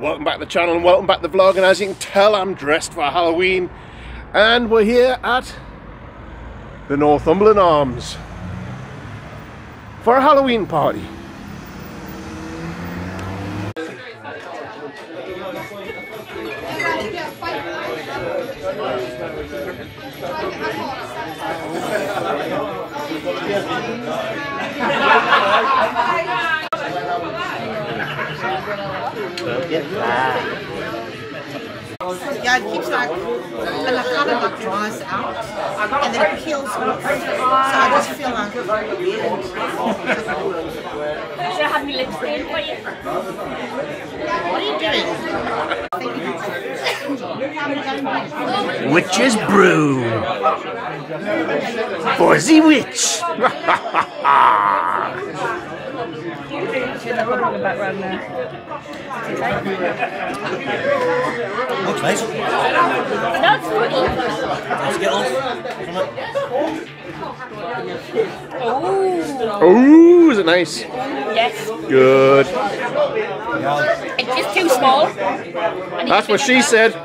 Welcome back to the channel and welcome back to the vlog and as you can tell I'm dressed for Halloween and we're here at the Northumberland Arms for a Halloween party. Yeah, it keeps like the lavender like dries out and then it peels off. So I just feel like weird. Should I have my lip stain for you? What are you doing? Witch's Brew for the witch. Looks nice. That's funny. Skittles. Oh, Ooh, is it nice? yes. Good. It's just too small. That's what figure she it said.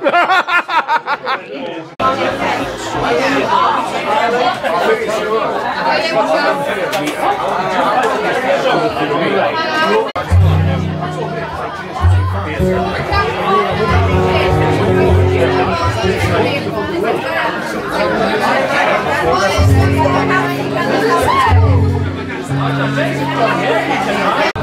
ちょっと待ってください。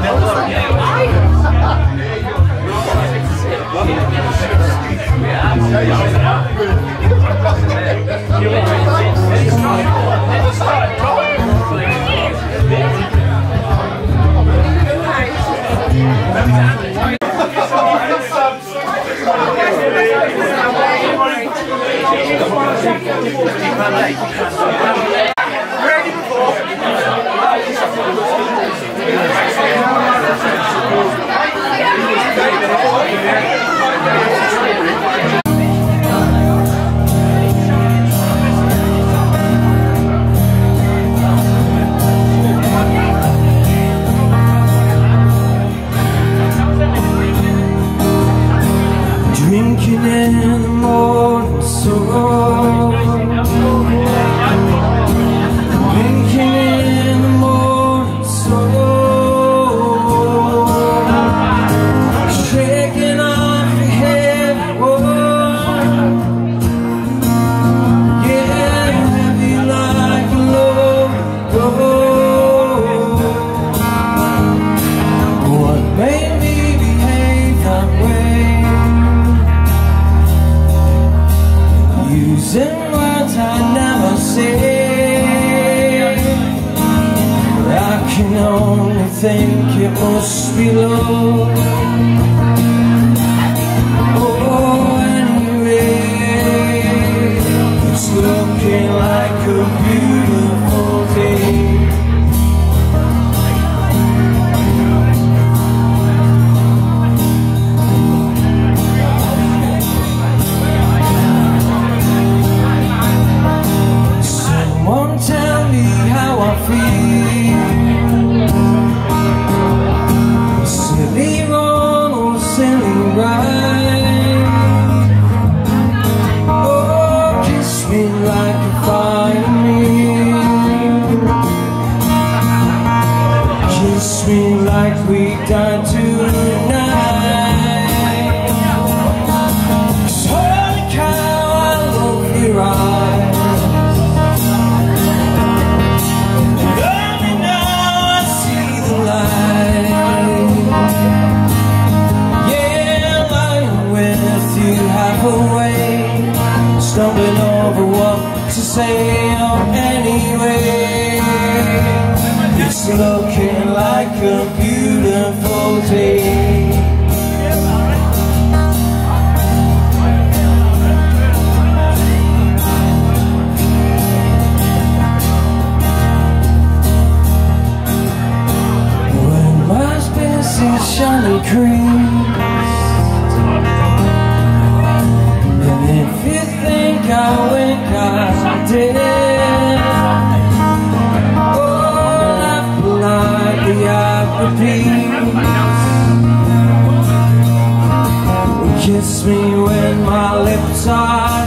kiss me when my lips are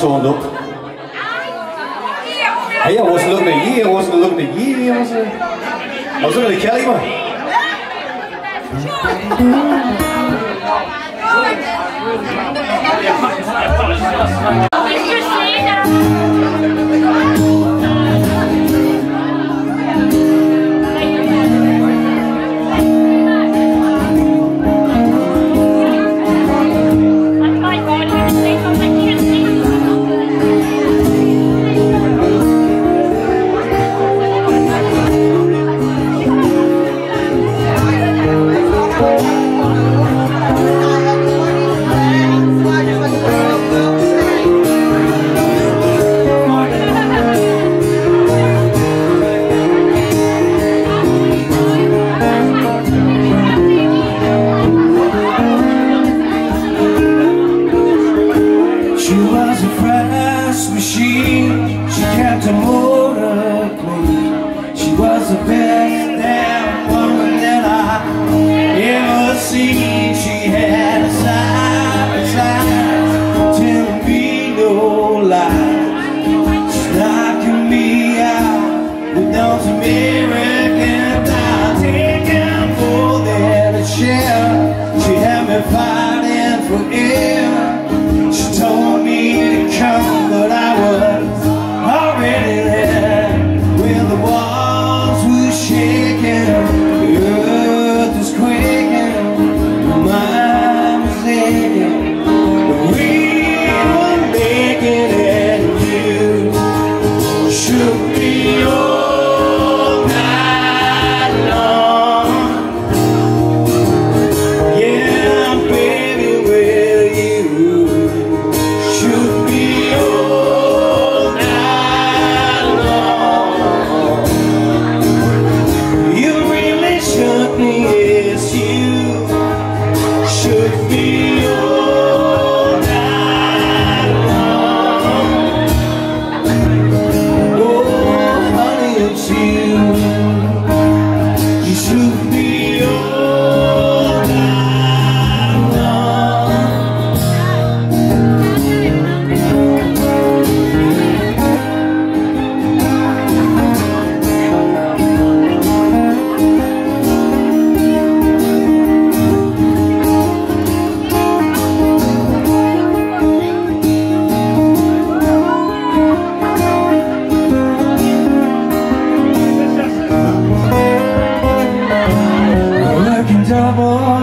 son nom.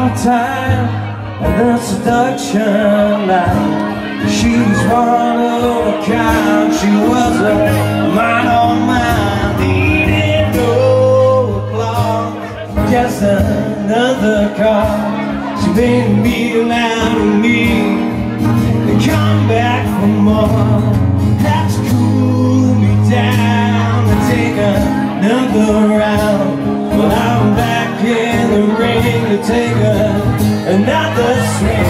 long time And her seduction. Night She's one of a kind. She was a man on mine Needed no clock Just another car She made me loud and me. To come back for more. That's cool me down. And take another ride. another swing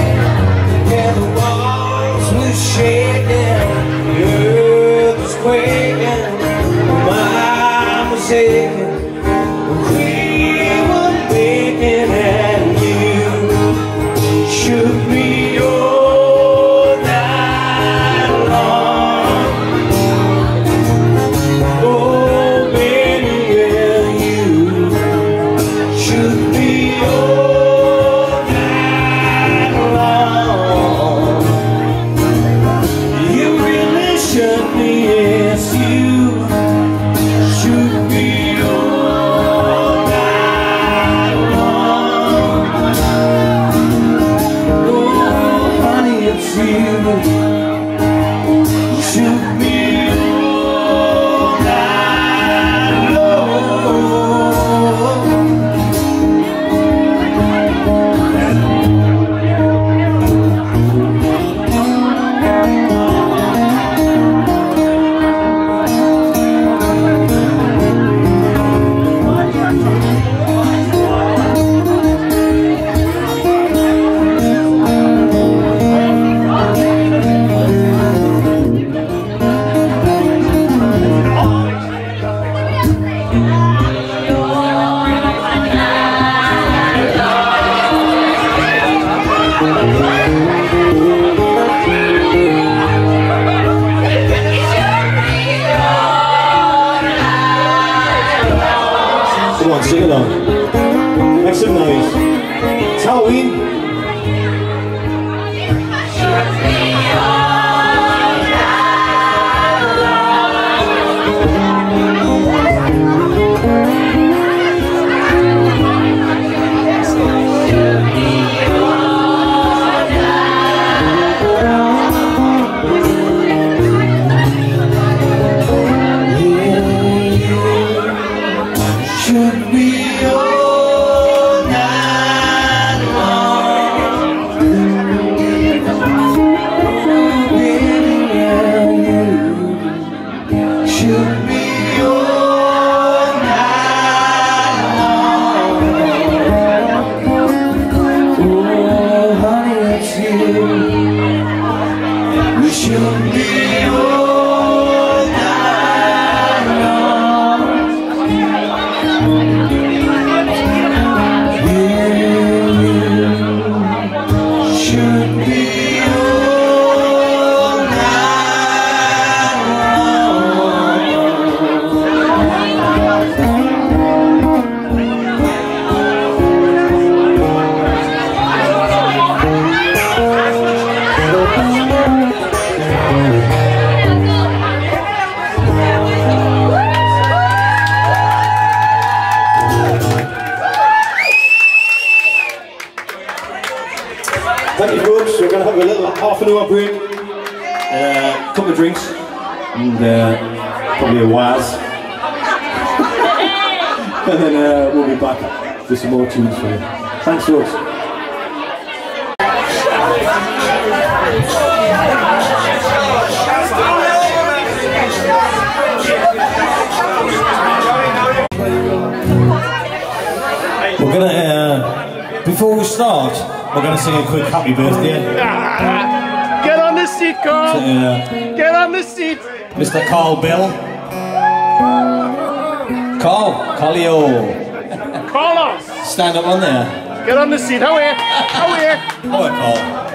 stand up on there. Get on the seat. How are you? How are you? All right, Paul.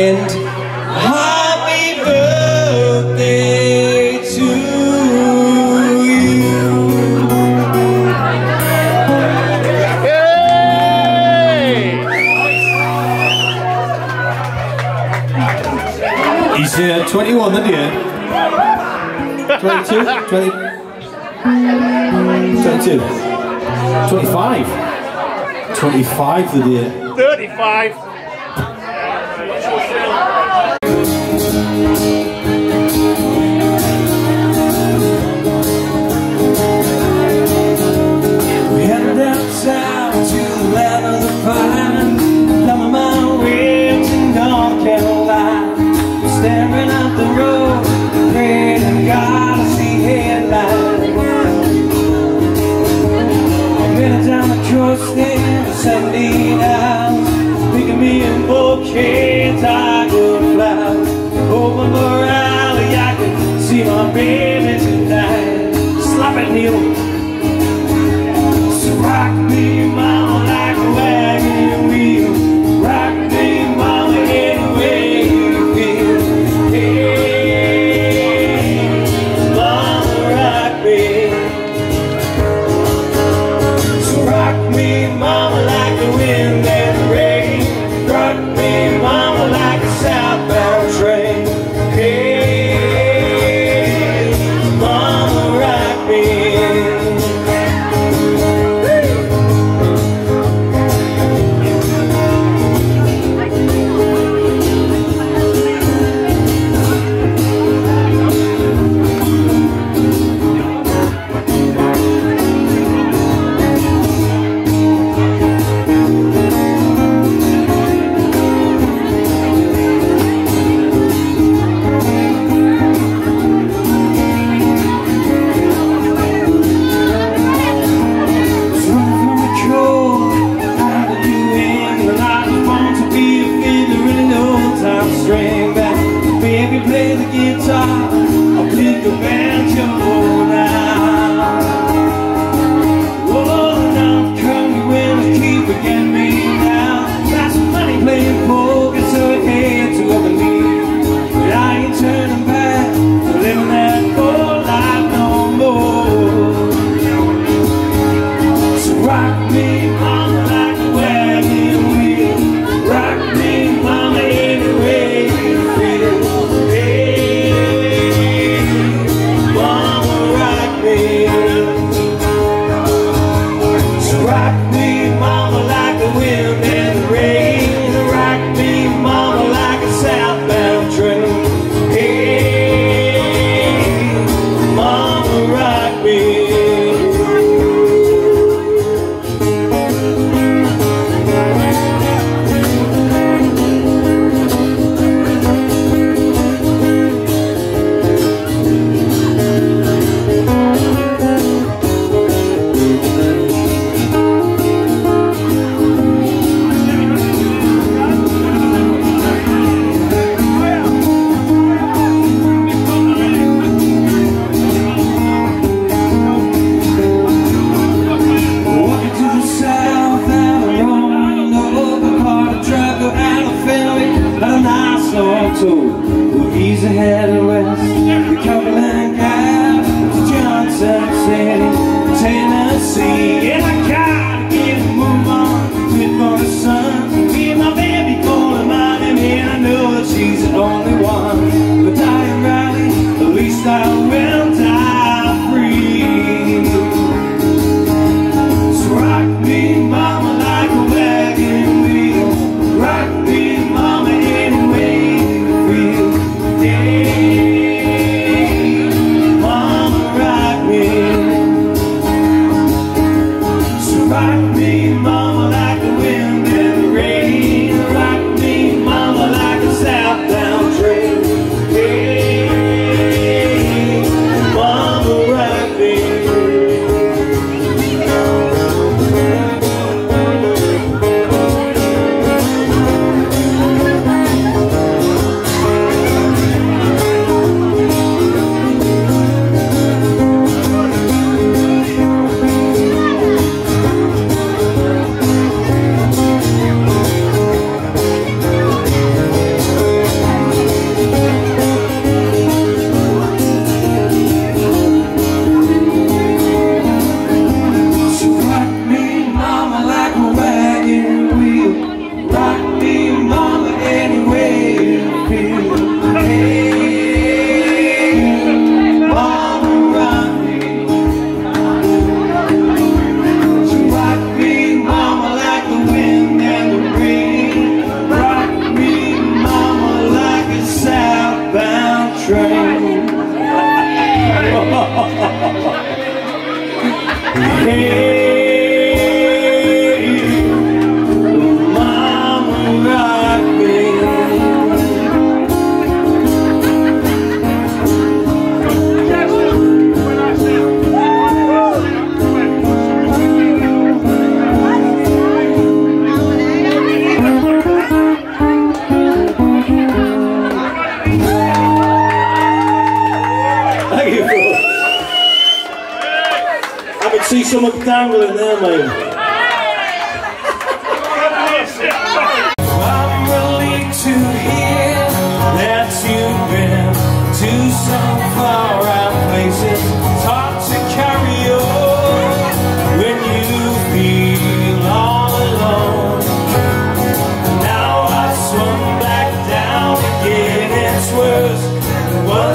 and happy birthday to you. Hey! He's uh, 21, isn't he? Eh? 22? 20, 22? 25? 25 the dear. 35!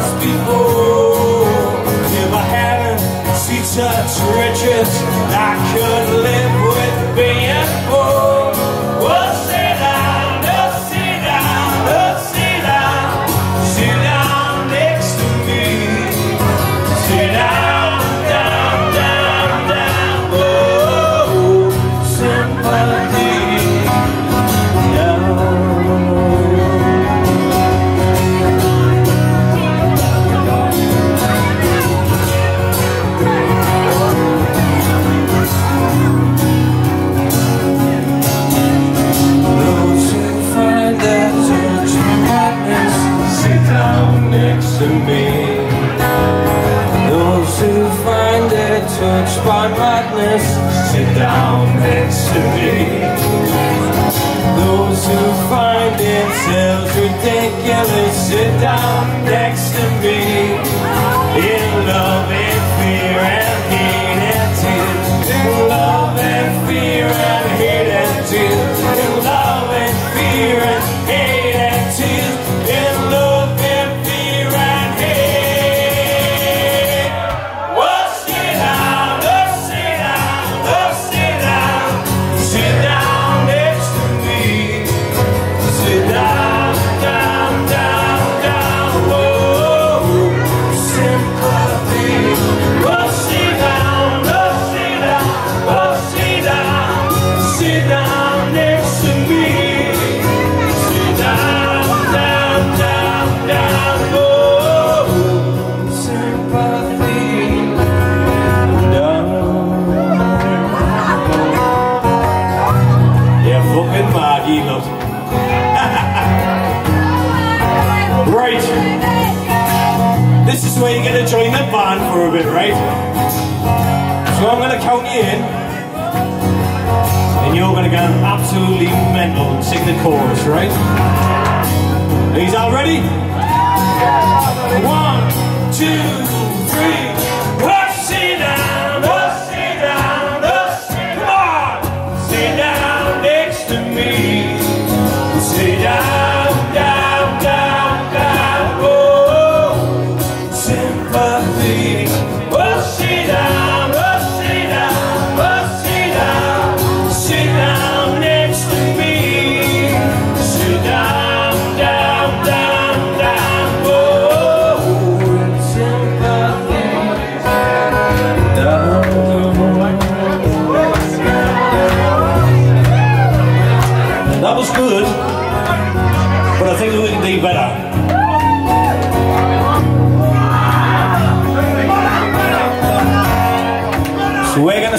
once before. If I hadn't seen such riches, I could live. touched by madness. Sit down. bit, right? So I'm going to count you in, and you're going to go absolutely mental and sing the chorus, right? Are you all ready? One, two,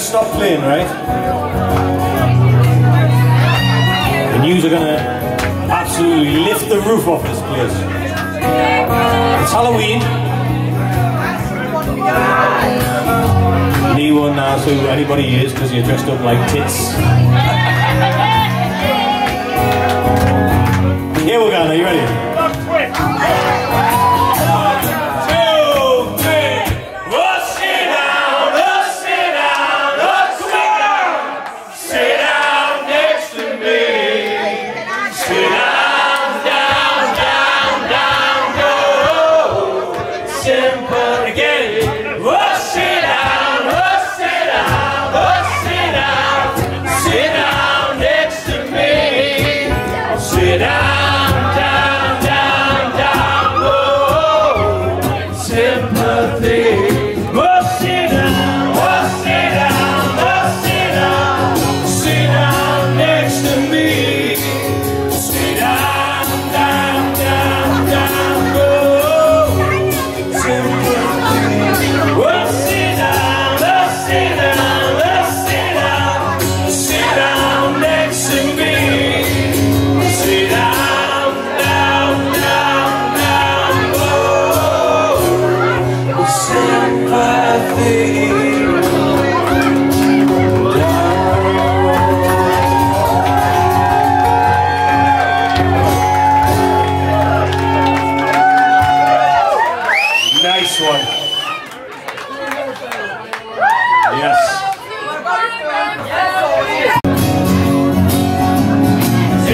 stop playing, right? The news are gonna absolutely lift the roof off this place. It's Halloween. Anyone uh, knows who anybody is because you're dressed up like tits. Here we go, are you ready?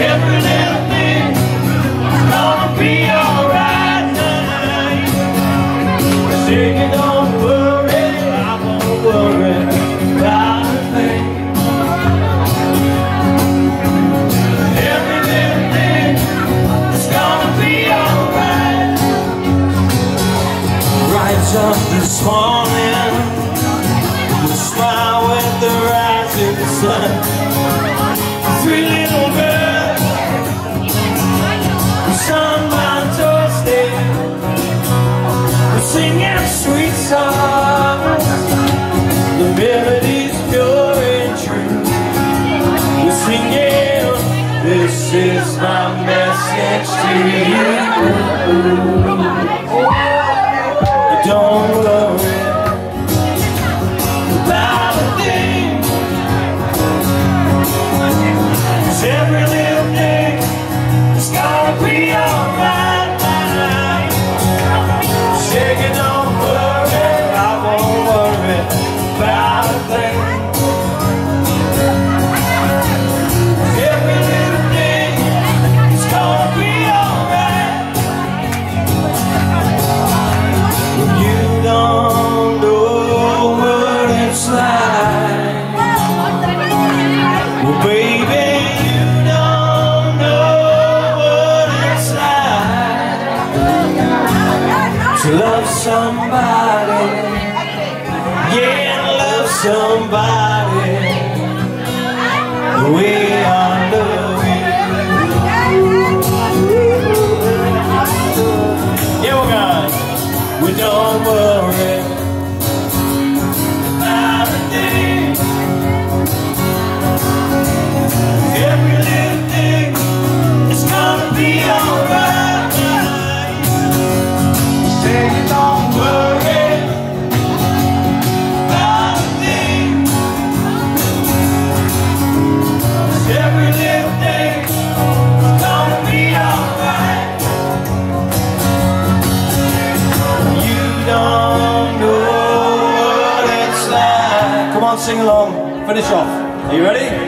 every day. Hallelujah. somebody. Finish off. Are you ready?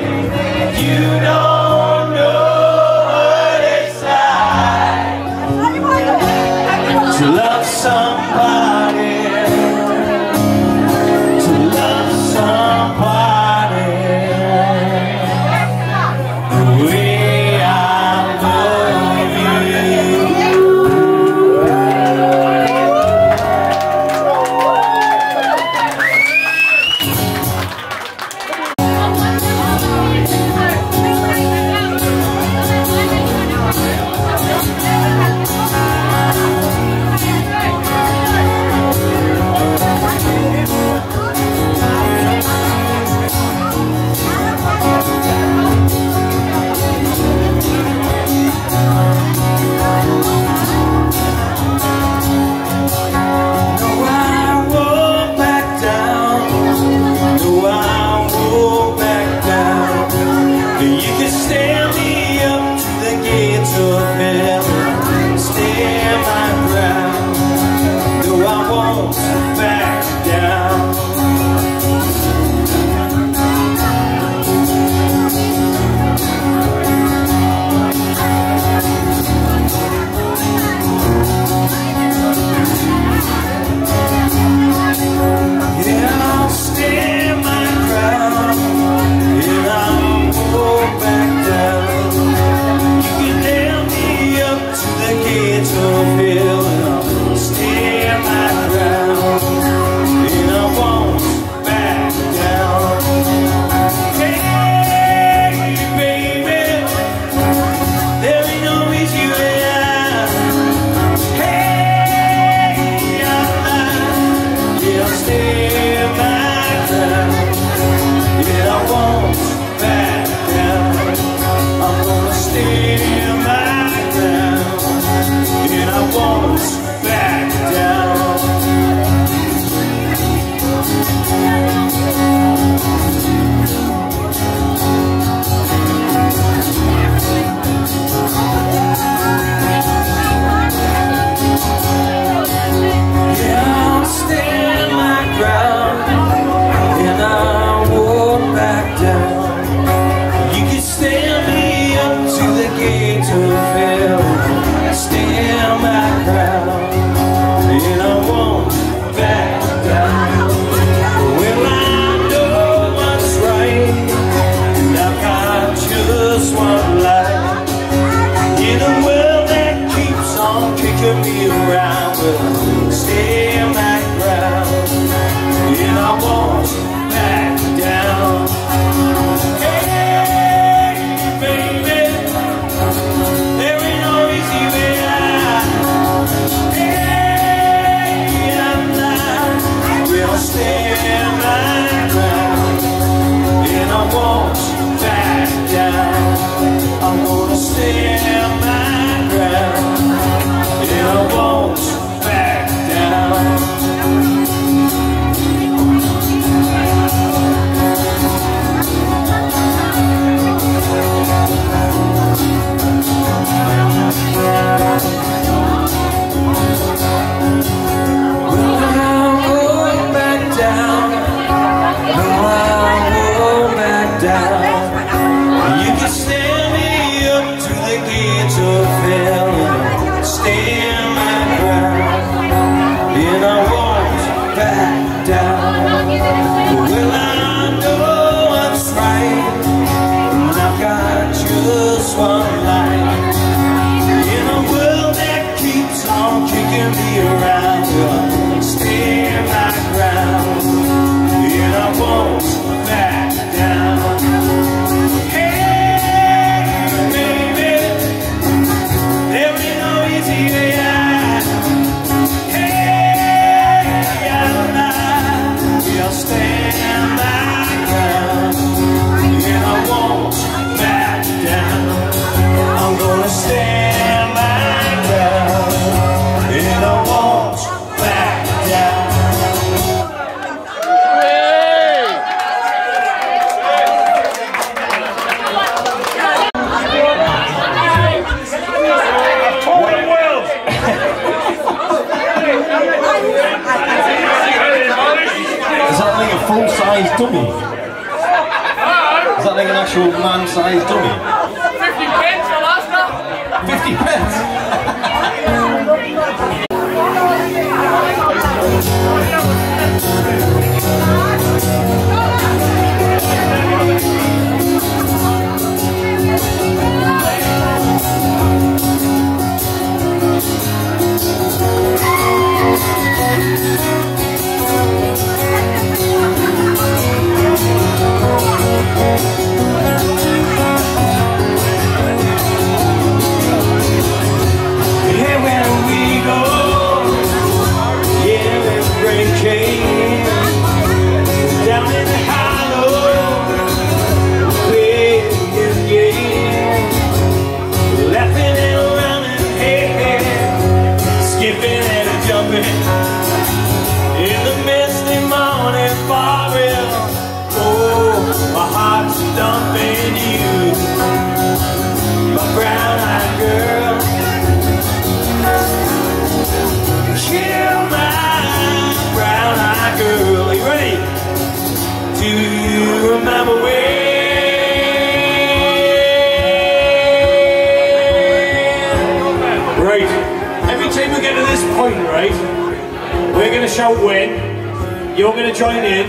shall win. You're going to join in.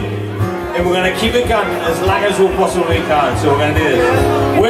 And we're going to keep it going as long as we possibly can. So we're going to do this.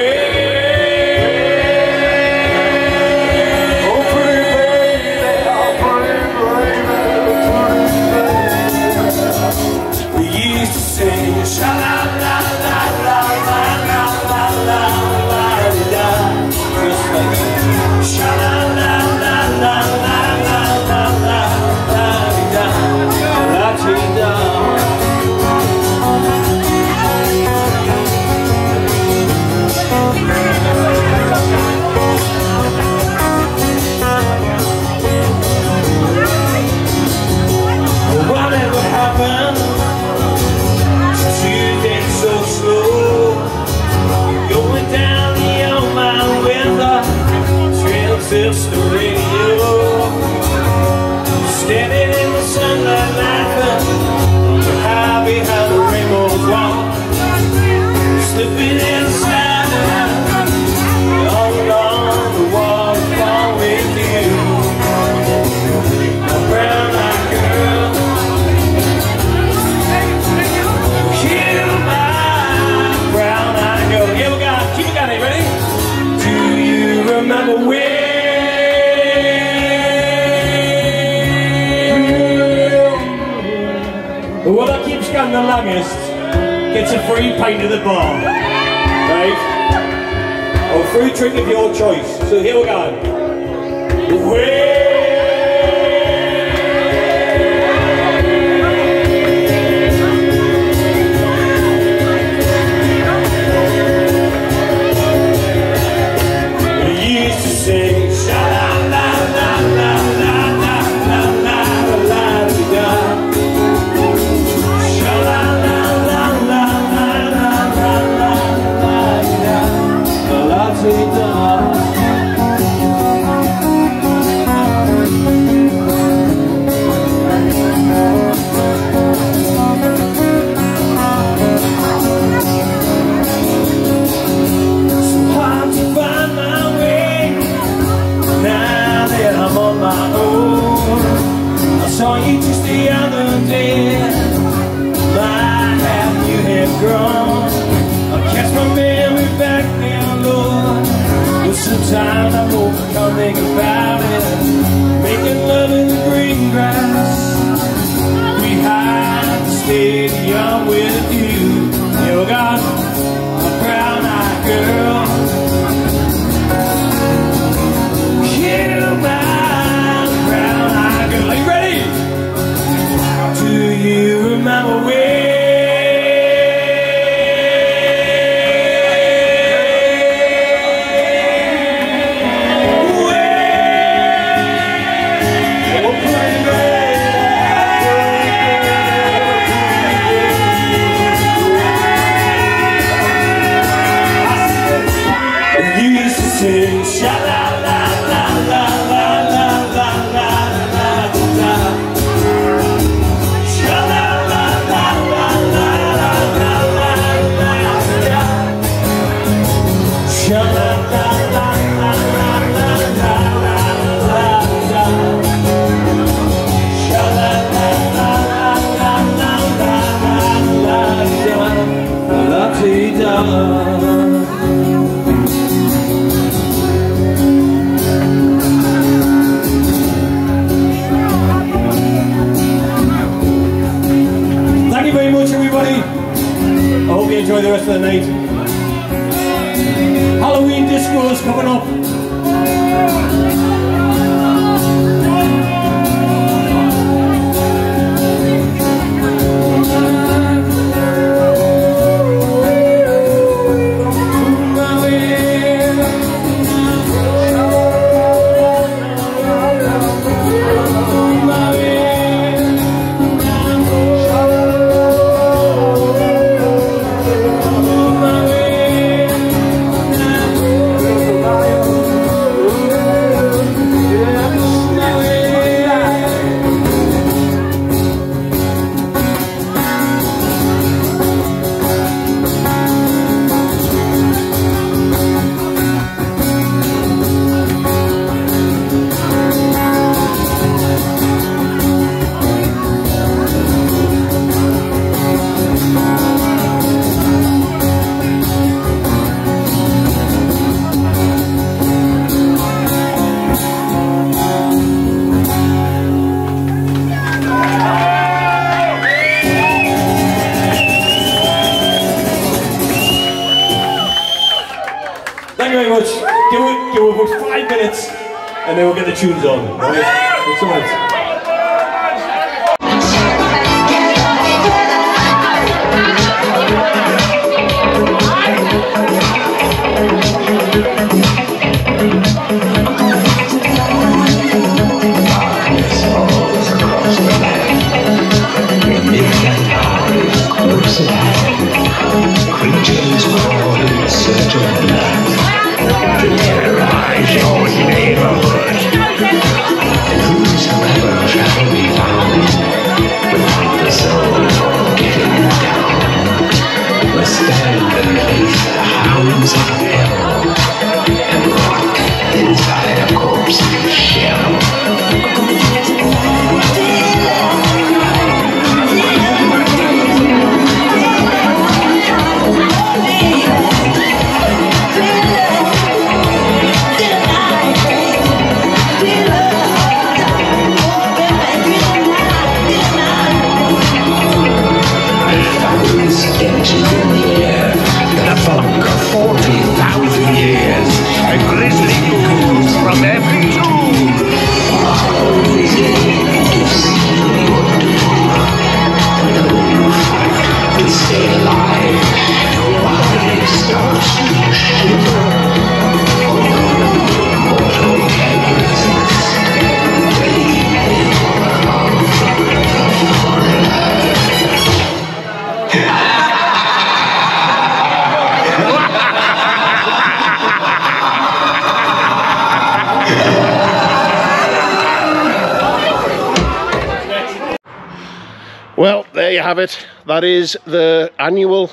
have it. That is the annual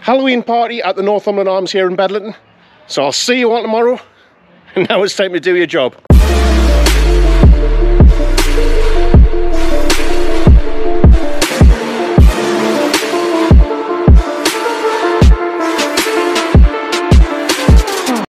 Halloween party at the Northumberland Arms here in Bedlington. So I'll see you all tomorrow. And now it's time to do your job.